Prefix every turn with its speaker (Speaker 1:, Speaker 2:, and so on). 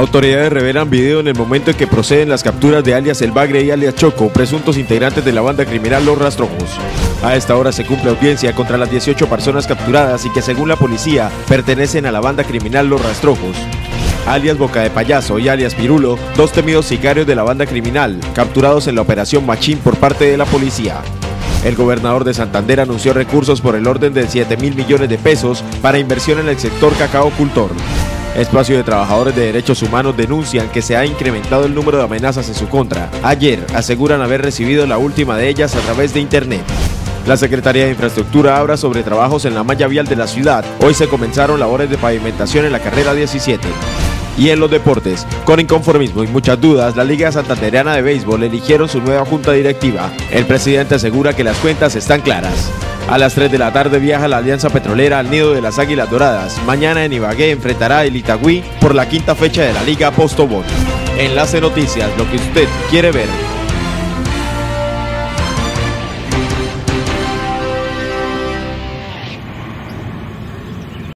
Speaker 1: Autoridades revelan video en el momento en que proceden las capturas de alias El Bagre y alias Choco, presuntos integrantes de la banda criminal Los Rastrojos. A esta hora se cumple audiencia contra las 18 personas capturadas y que según la policía pertenecen a la banda criminal Los Rastrojos. Alias Boca de Payaso y alias Pirulo, dos temidos sicarios de la banda criminal, capturados en la operación Machín por parte de la policía. El gobernador de Santander anunció recursos por el orden de 7 mil millones de pesos para inversión en el sector cacao cultor. Espacio de Trabajadores de Derechos Humanos denuncian que se ha incrementado el número de amenazas en su contra. Ayer aseguran haber recibido la última de ellas a través de Internet. La Secretaría de Infraestructura habla sobre trabajos en la malla vial de la ciudad. Hoy se comenzaron labores de pavimentación en la carrera 17. Y en los deportes, con inconformismo y muchas dudas, la Liga Santandereana de Béisbol eligieron su nueva junta directiva. El presidente asegura que las cuentas están claras. A las 3 de la tarde viaja la Alianza Petrolera al nido de las Águilas Doradas. Mañana en Ibagué enfrentará el Itagüí por la quinta fecha de la Liga Postobón. Enlace Noticias, lo que usted quiere ver.